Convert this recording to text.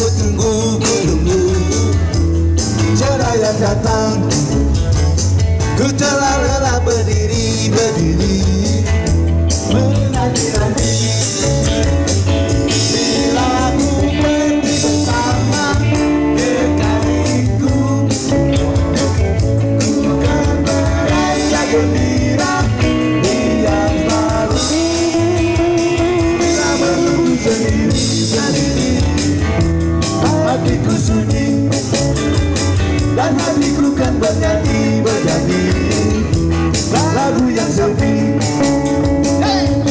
ku tunggu ku tunggu Jodoh yang datang. Ku telah lelah berdiri berdiri. bernyanyi bernyanyi lagu yang sepi hey!